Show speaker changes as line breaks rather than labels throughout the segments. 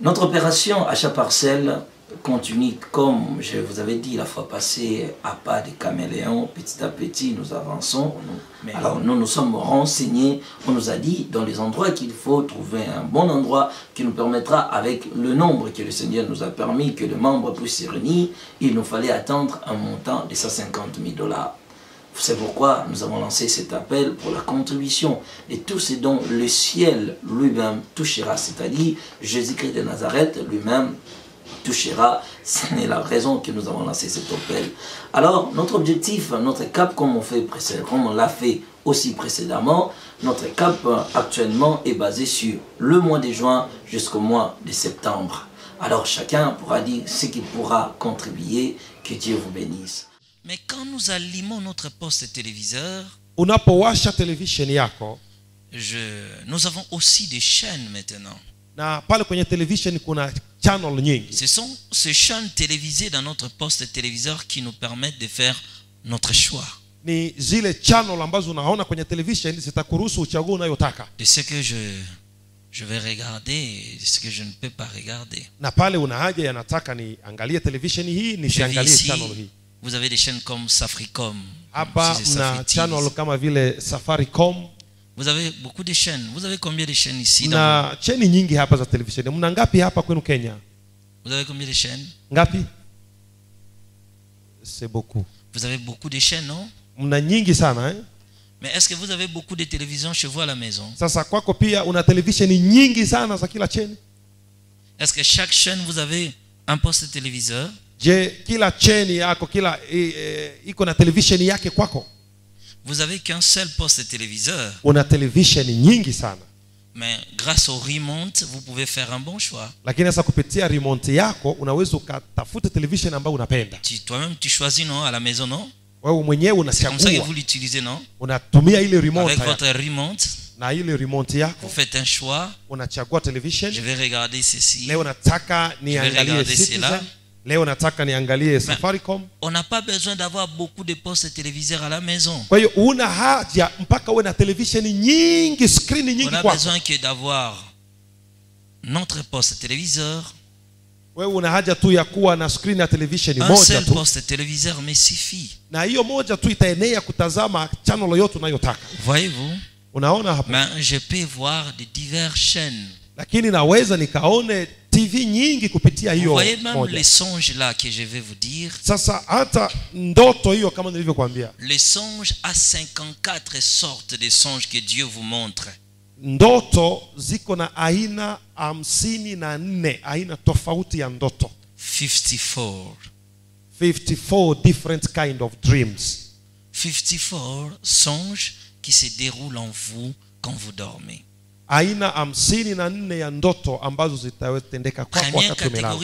Notre opération achat parcelle continue, comme je vous avais dit la fois passée, à pas de caméléon. Petit à petit, nous avançons. Alors, nous nous sommes renseignés. On nous a dit dans les endroits qu'il faut trouver un bon endroit qui nous permettra, avec le nombre que le Seigneur nous a permis, que les membres puissent se réunir, il nous fallait attendre un montant de 150 000 dollars. C'est pourquoi nous avons lancé cet appel pour la contribution de tout ce dont le ciel lui-même touchera, c'est-à-dire Jésus-Christ de Nazareth lui-même touchera. C'est la raison que nous avons lancé cet appel. Alors, notre objectif, notre cap, comme on, fait précédemment, comme on l'a fait aussi précédemment, notre cap euh, actuellement est basé sur le mois de juin jusqu'au mois de septembre. Alors, chacun pourra dire ce qu'il pourra contribuer. Que Dieu vous bénisse.
Mais quand nous allumons notre poste téléviseur,
unapowasha television yako
je, nous avons aussi des chaînes maintenant.
na pale kwenye television kuna channel nyingi
Ce sont ces chaînes télévisées dans notre poste téléviseur qui nous permettent de faire notre choix.
Ni zile channel ambazo unaona kwenye television zitakuruhusu uchague unayotaka.
De ce que je, je vais regarder et de ce que je ne peux pas regarder.
na pale una haja yanataka niangalie television hii
Je vis
nisiangalie
ici,
channel hii.
vous avez des chaînes comme Safricom,
hapa
si c'est
mna
Safritis.
channel kama vile safaricom
Vous avez beaucoup de chaînes. Vous avez combien de chaînes ici dans
na cheni nyingi hapa za televisheni. Mna ngapi hapa kwenu kenya?
Vous avez combien de chaînes?
Ngapi? C'est beaucoup.
Vous avez beaucoup de chaînes, non?
Mna nyingi sana eh?
Mais est-ce que vous avez beaucoup de télévisions chez vous à la maison?
Sasa kwako pia una televisheni nyingi sana za kila cheni
Est-ce que chaque chaîne, vous avez un poste téléviseur?
Je kila cheni yako kila e, e, iko na televisheni yake kwako
Vous avez qu'un seul poste de téléviseur.
una television nyingi sana
Mais grâce au remonte, vous pouvez faire un bon choix.
lakini sasa kupitia remote yako unaweza ukatafuta television ambayo unapenda
Tu- Toi-même, tu choisis, non, à la maison, non
wewe mwenyewe
C'est comme ça que vous l'utilisez, non
unatumia ile remote
Avec votre remonte,
na ile remote
vous faites un choix.
unachagua television
Je vais regarder ceci.
leo nataka niangalie
regarder cela.
Leo nataka niangalie safaricom
On n'a pas besoin d'avoir beaucoup de postes téléviseurs à la maison.
kwa hiyo una haja mpaka uwe na televisheni nyingi skrini
On
nyingi
a
kwako
besoin que d'avoir notre poste téléviseur.
wewe una haja tu ya kuwa na skrini ya televisheni
Un
moja
seul
tu
poste téléviseur me suffit.
na hiyo moja tu itaenea kutazama channel yoyote unayotaka
Voyez-vous
unaona hapo
Mais je peux voir de diverses chaînes.
Lakini naweza nikaone tv nyingi kupitia hiyo
voyez même
moja.
les songes là que je vais vous dire.
sasa hata ndoto hiyo kama nilivyokuambia
Les songes à 54 sortes de songes que Dieu vous montre.
ndoto ziko na aina hamsini na nne aina tofauti ya ndoto
54.
54 different kind of dreams
54 songes qui se déroulent en vous quand vous dormez.
Aina hamsini na nne ya ndoto ambazo zitatendeka kwako wakati umelala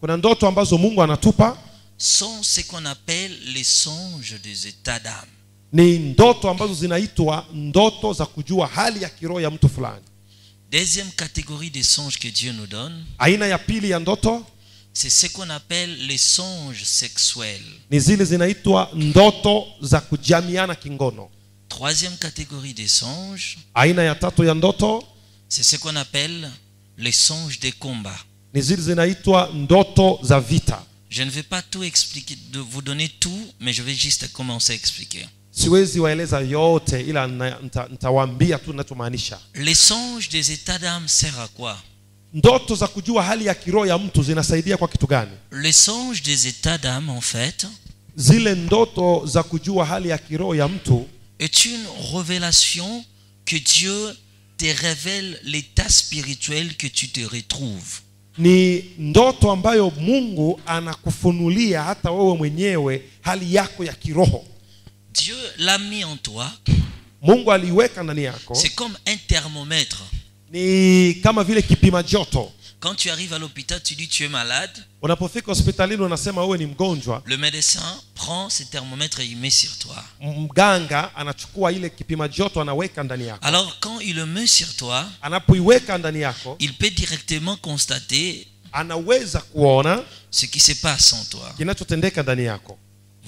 kuna ndoto ambazo mungu anatupa
sont ce qu'on appelle les songes des états d'âme.
ni ndoto ambazo zinaitwa ndoto za kujua hali ya kiroho ya mtu fulani
Deuxième catégorie des songes que Dieu nous donne,
aina ya pili ya ndoto
c'est ce qu'on appelle les songes sexuels.
ni zile zinaitwa ndoto za kujamiana kingono
Troisième catégorie des songes,
aina ya tatu ya ndoto
c'est ce qu'on appelle les songes des combats.
ni zile zinaitwa ndoto za vita
Je ne vais pas tout expliquer, de vous donner tout, mais je vais juste commencer à expliquer.
siwezi waeleza yote ila nitawaambia tu ninachomaanisha
Les songes des états d'âme servent à quoi?
Ndoto za kujua hali ya kiroho ya mtu zinasaidia kwa kitu gani?
Les songes des états d'âme, en fait,
zile ndoto za kujua hali ya kiroho ya mtu
est une révélation que Dieu te révèle l'état spirituel que tu te retrouves.
ni ndoto ambayo mungu anakufunulia hata wewe mwenyewe hali yako ya kiroho
Dieu l'a mis en toi.
mungu aliiweka ndani yako
C'est comme un thermomètre. Quand tu arrives à l'hôpital, tu dis tu es malade. Le médecin prend ce thermomètre et il met sur toi. Alors quand il le met sur toi, il peut directement constater ce qui se passe en toi,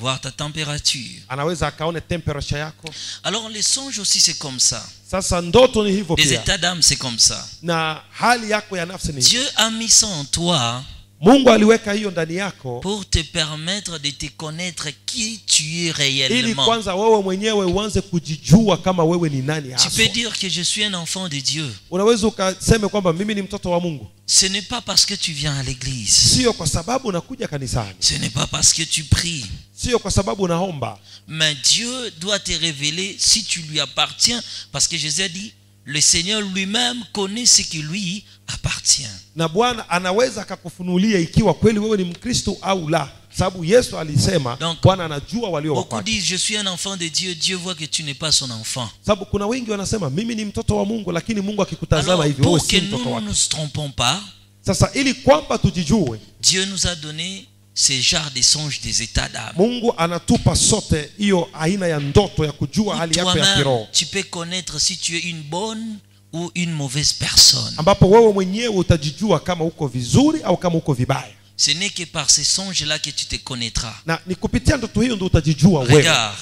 voir ta température.
anaweza akaone temperature yako
Alors les songes aussi c'est comme ça.
sasa ndoto ni hivyo
Les états d'âme c'est comme ça.
na hali yako ya nafsi ni hivyo.
Dieu a mis ça en toi
mungu aliweka hiyo ndani yako
pour te permettre de te connaître qui tu es
ili
réellement.
kwanza wewe mwenyewe uanze kujijua kama wewe ni nani
Tu
haswa
peux dire que je suis un enfant de Dieu.
unaweza ukaseme kwamba mimi ni mtoto wa mungu
Ce n'est pas parce que tu viens à l'église.
sio kwa sababu unakuja kanisani
Ce n'est pas parce que tu pries.
sio kwa sababu unaomba
Mais Dieu doit te révéler si tu lui appartiens. Parce que Jésus a dit, le Seigneur lui-même connaît ce qui lui appartient.
na bwana anaweza akakufunulia ikiwa kweli wewe ni mkristo au la sababu yesu alisema bwana anajua walio
Beaucoup disent, je suis un enfant de Dieu. Dieu voit que tu n'es pas son enfant.
sababu kuna wengi wanasema mimi ni mtoto wa mungu lakini mungu akikutazama
pour
si
que nous
mtoto
ne nous trompons pas,
sasa ili kwamba tujijue
Dieu nous a donné ces genres de songes des états d'âme.
mungu anatupa sote hiyo aina ya ndoto ya kujua hali yako ya
Toi-même,
kiroho
tu peux connaître si tu es une bonne ou une mauvaise personne.
ambapo wewe mwenyewe utajijua kama uko vizuri au kama uko vibaya
Ce n'est que par ces songes-là que tu te connaîtras.
na ni kupitia ndoto hiyo ndo utajijua wewe
Regarde,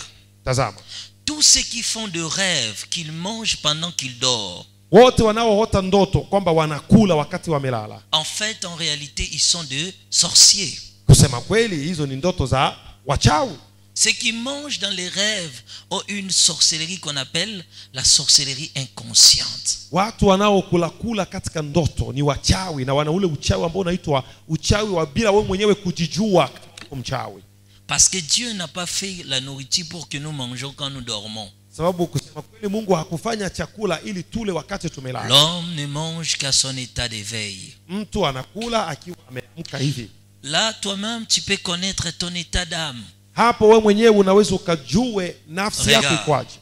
tazama
tous ceux qui font de rêves qu'ils mangent pendant qu'ils dorment,
wote wanaoota ndoto kwamba wanakula wakati wamelala
en fait, en réalité, ils sont de sorciers.
Kusema kweli hizo ni ndoto za wachawi
Ceux qui mangent dans les rêves ont une sorcellerie qu'on appelle la sorcellerie inconsciente.
watu wanaokula kula katika ndoto ni wachawi na wana ule uchawi ambao unaitwa uchawi wa bila wewe mwenyewe kujijua mchawi
Parce que Dieu n'a pas fait la nourriture pour que nous mangeons quand nous dormons.
sababu kusema kweli mungu hakufanya chakula ili tule wakati tumelala
L'homme ne mange qu'à son état d'éveil.
mtu anakula akiwa ameamka hivi
Là, toi-même, tu peux connaître ton état d'âme.
hapo wewe mwenyewe unaweza ukajue nafsi yako ikwaje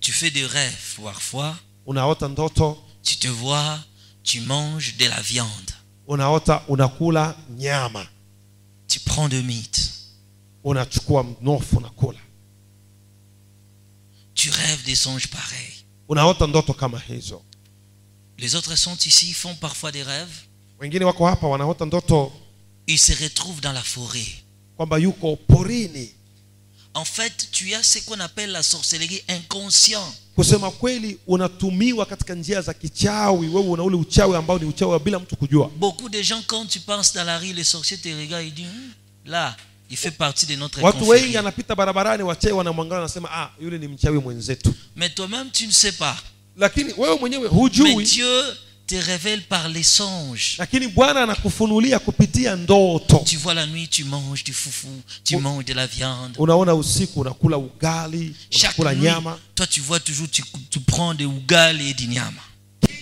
Tu fais des rêves parfois.
unaota ndoto
Tu te vois, tu manges de la viande.
unaota unakula nyama
Tu prends de mythe.
unachukua mnofu unakula
Tu rêves des songes pareils.
unaota ndoto kama hizo
Les autres sont ici, font parfois des rêves.
wengine wako hapa wanaota ndoto
Ils se retrouvent dans la forêt. En fait, tu as ce qu'on appelle la sorcellerie inconscient.
kusema kweli unatumiwa katika njia za kichawi wewe una ule uchawi ambao ni uchawi wa bila mtu kujua
Beaucoup de gens, quand tu passes dans la rue, les sorciers te regardent et disent, Hum, là, il fait partie de notre
watu wengi
confrérie.
anapita barabarani wachawi wanamwangalia wanasema ah yule ni mchawi mwenzetu
Mais toi-même, tu ne sais pas.
lakini wewe mwenyewe
Mais
hujui
Dieu te révèle par les songes.
lakini bwana anakufunulia kupitia ndoto
Tu vois la nuit, tu manges du foufou, tu
Oh.
manges de la viande.
unaona usiku unakula ugali unakula nyama
toi tu vois toujours, tu, tu prends des ugali et du nyama.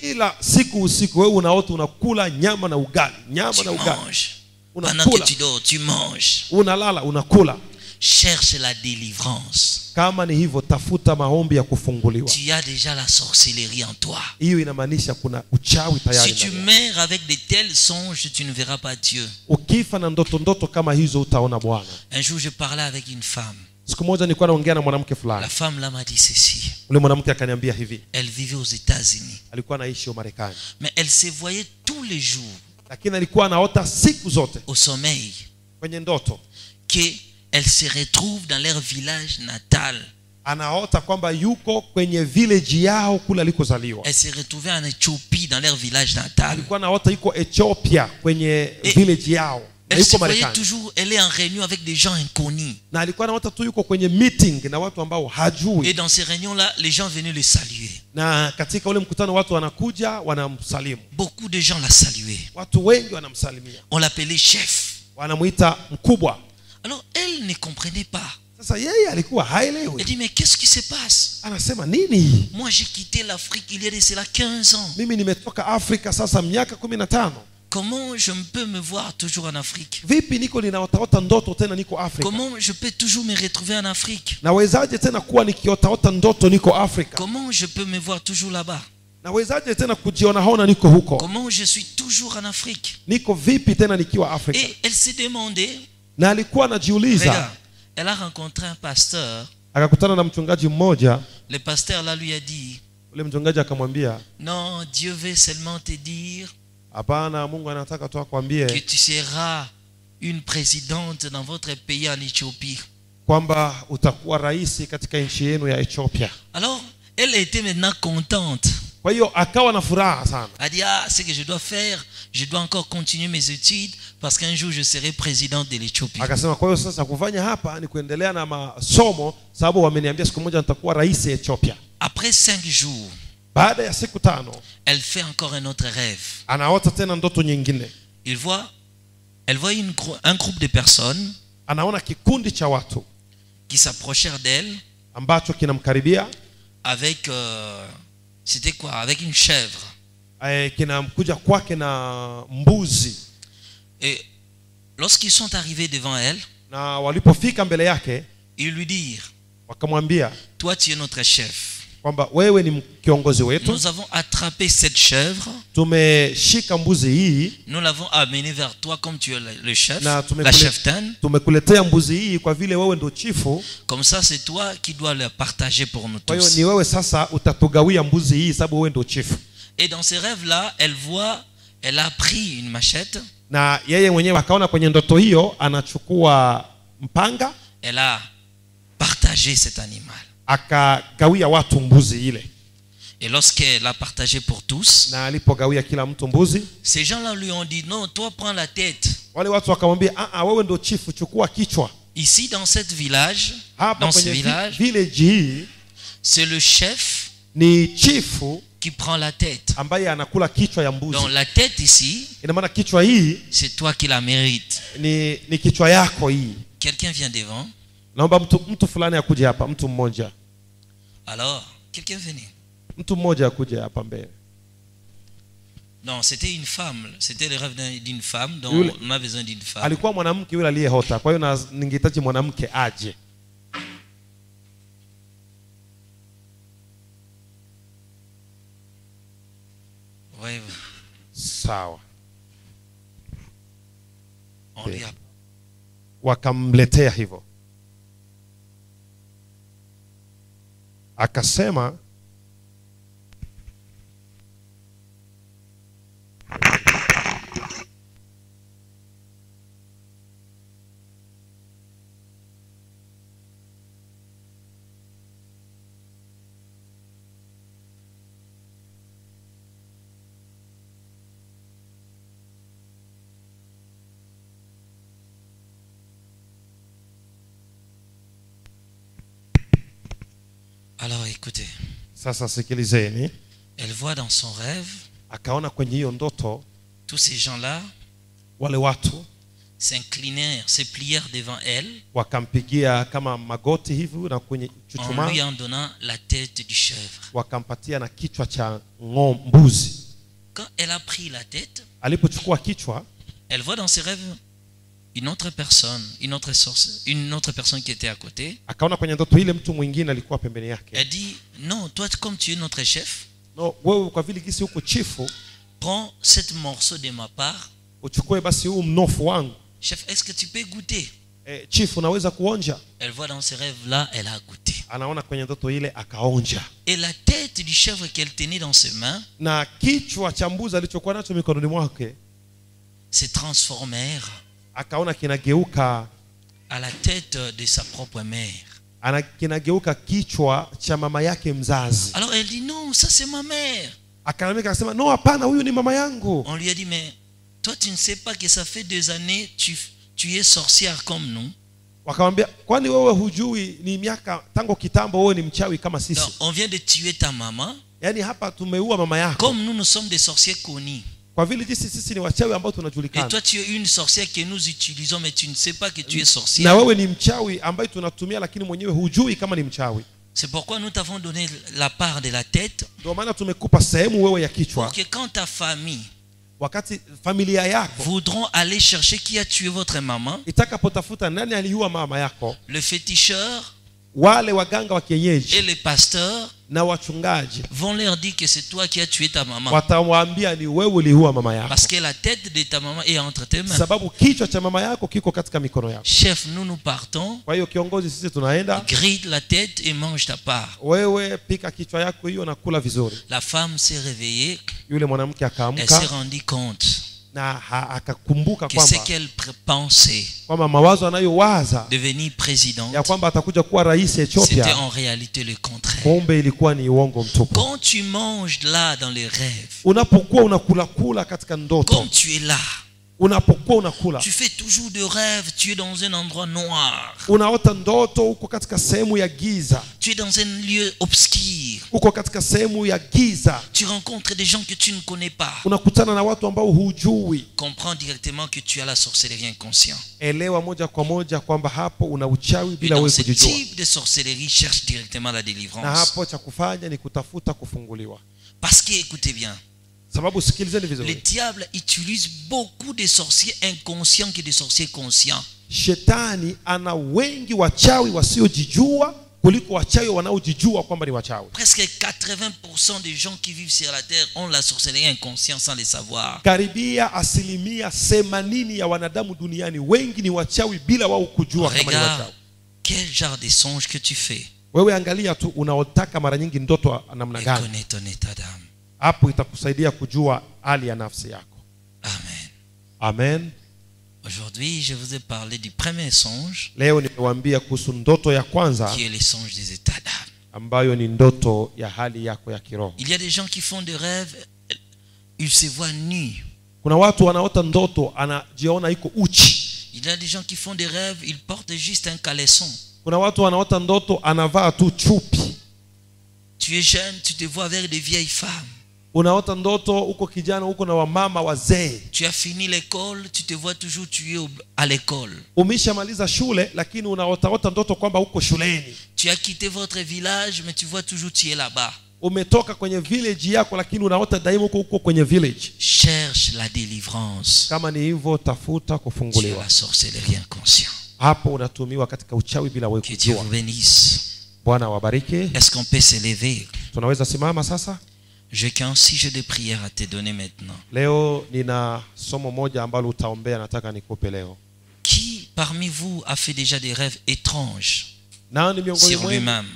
kila siku usiku wewe unaota unakula nyama na ugali nyama
Tu
na ugali
manges. Pendant que tu dors, tu manges.
unalala unakula
Cherche la délivrance.
kama ni hivyo tafuta maombi ya kufunguliwa
Tu as déjà la sorcellerie en toi.
hiyo inamaanisha kuna uchawi tayari
Si tu meurs avec de tels songes, tu ne verras pas Dieu.
ukifa na ndoto ndoto kama hizo utaona bwana
Un jour, je parlais avec une femme.
siku moja nilikuwa naongea na mwanamke
La
fulani
femme là m'a dit ceci.
ule mwanamke akaniambia hivi
Elle vivait aux États-Unis.
alikuwa anaishi Marekani
Mais elle se voyait tous les jours
lakini alikuwa anaota siku zote
au sommeil
kwenye ndoto
qu'elle se retrouve dans leur village natal.
anaota kwamba yuko kwenye village yao kule alikozaliwa
Elle se retrouvait en Éthiopie dans leur village natal.
alikuwa anaota yuko ethiopia kwenye
Eh,
village yao
Elle se voyait toujours, elle est en réunion avec des gens inconnus.
na alikuwa anaota tu yuko kwenye meeting na watu ambao
Et
hajui
dans ces réunions-là, les gens venaient le saluer.
na katika ule mkutano watu wanakuja wanamsalimu
Beaucoup de gens la saluaient.
watu wengi wanamsalimia
On l'appelait chef.
wanamwita mkubwa
Alors elle ne comprenait pas. Elle dit, mais qu'est-ce qui se passe? Moi, j'ai quitté l'Afrique il y a de cela 15 ans. Comment je peux me voir toujours en Afrique? Comment je peux toujours me retrouver en Afrique? Comment je peux me voir toujours là-bas?
Nawezaje tena kujiona hona niko huko?
Comment je suis toujours en Afrique?
Niko vipi tena nikiwa afrika?
Et elle s'est demandé,
na alikuwa anajiuliza
elle a rencontré un pasteur.
akakutana na mchungaji mmoja
Le pasteur là lui a dit,
ule mchungaji akamwambia
non, Dieu veut seulement te dire
hapana mungu anataka tu
que
akwambie
tu seras une présidente dans votre pays en Éthiopie.
kwamba utakuwa rais katika nchi yenu ya ethiopia
Alors, elle était maintenant contente.
Kwa hiyo akawa na furaha sana
Elle dit, ah, ce que je dois faire, je dois encore continuer mes études parce qu'un jour je serai présidente de l'Éthiopie.
akasema kwa hiyo sasa kufanya hapa ni kuendelea na masomo sababu wameniambia siku moja nitakuwa rais ya ethiopia
Après cinq jours,
baada ya siku tano
elle fait encore un autre rêve.
anaota tena ndoto nyingine
Il voit, elle voit une un groupe de personnes
anaona kikundi cha watu
qui s'approchèrent d'elle
ambacho kinamkaribia
avec, euh, c'était quoi? Avec une chèvre.
eh,
Et lorsqu'ils sont arrivés devant elle, ils lui dirent, toi tu es notre chef.
Kwamba wewe ni kiongozi wetu.
Nous avons attrapé cette chèvre,
tumeshika mbuzi hii.
Nous l'avons amenée vers toi comme tu es le chef,
na
la cheftaine.
tumekuletea mbuzi hii kwa vile wewe ndo chifu.
Comme ça, c'est toi qui dois la partager pour nous
kwa
tous.
ni wewe sasa utatugawia mbuzi hii sababu wewe ndo chifu.
Et dans ces rêves-là, elle voit, elle a pris une machette,
na yeye mwenyewe akaona kwenye ndoto hiyo anachukua mpanga.
Elle a partagé cet animal.
Akagawia watu mbuzi ile
Et lorsqu'elle a partagé pour tous, ces gens-là lui ont dit, non, toi prends la tête.
"Ah, ah,
Ici, dans ce village, dans ce village, c'est le chef qui prend la tête. Donc la tête ici, c'est toi qui la mérites. Quelqu'un vient devant. Alors, quelqu'un venait.
mtu mmoja akuje hapa mbele
Non, c'était une femme. C'était le rêve d'un- d'une femme. Donc,
Yule-
on a besoin d'une femme.
alikuwa mwanamke yule aliyehota kwa hiyo ningehitaji mwanamke aje
ouais.
sawa
On lui a
wakamletea hivyo akasema
Alors écoutez,
sasa sikilizeni.
Elle voit dans son rêve
akaona kwenye hiyo ndoto
tous ces gens-là
wale watu
s'inclinèrent, se plièrent devant elle
wakampigia kama magoti hivi na kwenye
en lui en donnant la tête du chèvre.
wakampatia na kichwa cha mbuzi.
Quand elle a pris la tête,
alipochukua kichwa
elle voit dans ses rêves une autre personne, une autre source, une autre personne qui était à côté.
akaona kwenye ndoto ile mtu mwingine alikuwa pembeni yake
Elle dit non, toi comme tu es notre chef,
no, wewe kwa vile gisi huko chifu
prends cet morceau de ma part.
uchukue basi huu mnofu wangu
Chef, est-ce que tu peux goûter?
E, chifu unaweza kuonja?
Elle voit dans ses rêves là, elle a goûté.
anaona kwenye ndoto ile akaonja
Et la tête du chèvre qu'elle tenait dans ses mains
na kichwa cha mbuzi alichokuwa nacho mikononi mwake
se transformèrent
akaona kinageuka
à la tête de sa propre mère.
ana, kinageuka kichwa cha mama yake mzazi
Alors elle dit non, ça c'est ma mère.
akalalamika akasema no hapana huyu ni mama yangu
On lui a dit mais toi tu ne sais pas que ça fait des années tu tu es sorcière comme nous.
wakamwambia kwani wewe hujui ni miaka tango kitambo wewe ni mchawi kama sisi
Donc, on vient de tuer ta maman.
yaani hapa tumeua mama yako
Comme nous, nous sommes des sorciers connus.
Kwa vile jinsi sisi ni wachawi ambao
Et toi, tu es une sorcière que nous utilisons, mais tu ne sais pas que tu es
na
sorcière.
wewe ni mchawi ambaye tunatumia lakini mwenyewe hujui kama ni mchawi.
C'est pourquoi nous t'avons donné la part de la tête.
Ndio maana tumekupa sehemu wewe ya
pour que quand ta famille
wakati familia yako
voudront aller chercher qui a tué votre maman,
itakapotafuta nani aliua mama yako
le féticheur
wale waganga wa kienyeji
et le pasteur
na wachungaji
vont leur dire que c'est toi qui as tué ta maman.
watamwambia ni wewe uliua mama yako
Parce que la tête de ta maman est entre tes mains.
sababu kichwa cha mama yako kiko katika mikono yako
Chef, nous nous partons.
kwa hiyo kiongozi sisi tunaenda
Grille la tête et mange ta part.
wewe pika kichwa yako hiyo na kula vizuri
La femme s'est réveillée.
yule mwanamke
Elle s'est
akaamka
rendue compte
na akakumbuka kwamba
qu'elle pr- pensait
kwamba mawazo anayowaza
devenir présidente,
ya kwamba atakuja kuwa rais
c'était
ethiopia
en réalité le contraire.
kumbe ilikuwa ni uongo mtupu
Quand tu manges là dans les rêves,
unapokuwa unakula kula katika ndoto
comme tu es là, tu fais toujours de rêves, tu es dans un endroit noir, tu es dans un lieu obscur, tu rencontres des gens que tu ne connais pas. Comprends directement que tu as la sorcellerie inconsciente. Et dans ce type de sorcellerie, cherche directement la délivrance. Parce que, écoutez bien,
sababu sikilizeni
le diable utilise beaucoup de sorciers inconscients que de sorciers conscients.
shetani ana wengi wachawi wasiojijua kuliko wachawi wanaojijua kwamba ni wachawi.
Presque 80% des gens qui vivent sur la terre ont la sorcellerie inconsciente sans le savoir.
karibia asilimia themanini ya wanadamu duniani wengi ni wachawi bila wao kujua kama ni wachawi.
quel genre de songe que tu fais.
Wewe angalia tu unaotaka mara nyingi ndoto namna gani hapo itakusaidia kujua hali ya nafsi yako
Amen.
amen
Aujourd'hui, je vous ai parlé du premier songe
leo nimewaambia kuhusu ndoto ya kwanza
qui est le songe des états d'âme.
ambayo ni ndoto ya hali yako ya kiroho
Il y a des gens qui font des rêves, ils se voient nus.
kuna watu wanaota ndoto anajiona iko uchi
Il y a des gens qui font des rêves, ils portent juste un caleçon.
kuna watu wanaota ndoto anavaa tu chupi
Tu es jeune, tu te vois avec des vieilles femmes.
Unaota ndoto uko kijana uko na wamama wazee.
Tu as fini l'école, tu te vois toujours tu es à l'école.
umeshamaliza shule lakini unaotaota ndoto kwamba uko shuleni.
Tu as quitté votre village, mais tu vois toujours tu es là-bas.
umetoka kwenye village yako lakini unaota daima uko uko kwenye village.
Cherche la délivrance.
kama ni hivyo tafuta kufunguliwa.
la sorcellerie inconscient
hapo unatumiwa katika uchawi bila wewe kujua. bwana wabariki
Est-ce qu'on peut s'élever
tunaweza simama sasa
J'ai qu'un sujet de prière à te donner maintenant.
leo nina somo moja ambalo utaombea nataka nikupe leo
Qui parmi vous a fait déjà des rêves étranges
nani miongoni
sur lui-même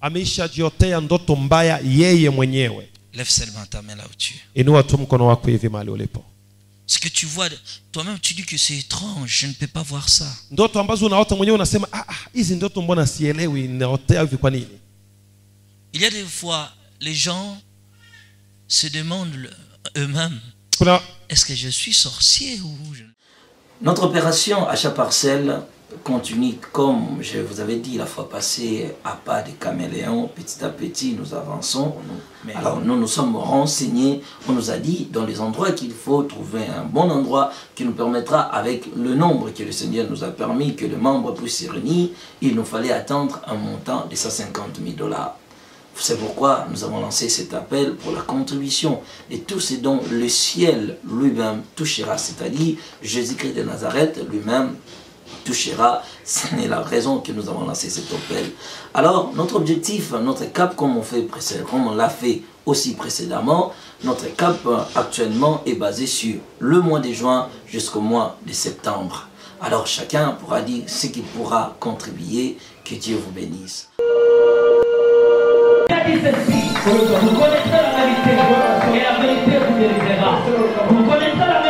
ameishajiotea ndoto mbaya yeye mwenyewe?
Lève seulement ta main là où tu es.
inua tu mkono wako hivi mahali ulipo
Ce que tu vois, toi-même tu dis que c'est étrange, je ne peux pas voir ça.
ndoto ambazo unaota mwenyewe unasema "Ah, ah, hizi ndoto mbona sielewi naotea hivi kwa nini?
Il y a des fois, les gens se demandent eux-mêmes, est-ce que je suis sorcier ou je...
Notre opération achat parcelle continue comme je vous avais dit la fois passée à pas de caméléon. Petit à petit, nous avançons. Nous- alors, nous nous sommes renseignés. On nous a dit dans les endroits qu'il faut trouver un bon endroit qui nous permettra, avec le nombre que le Seigneur nous a permis, que les membres puissent se réunir, il nous fallait attendre un montant de 150 000 dollars. C'est pourquoi nous avons lancé cet appel pour la contribution et tout ce dont le ciel lui-même touchera, c'est-à-dire Jésus-Christ de Nazareth lui-même touchera. C'est la raison que nous avons lancé cet appel. Alors, notre objectif, notre cap, comme on, fait comme on l'a fait aussi précédemment, notre cap euh, actuellement est basé sur le mois de juin jusqu'au mois de septembre. Alors, chacun pourra dire ce qu'il pourra contribuer. Que Dieu vous bénisse.
Il a dit ceci. Vous connaissez
la vérité et la vérité vous délivrera. Vous connaissez la vérité.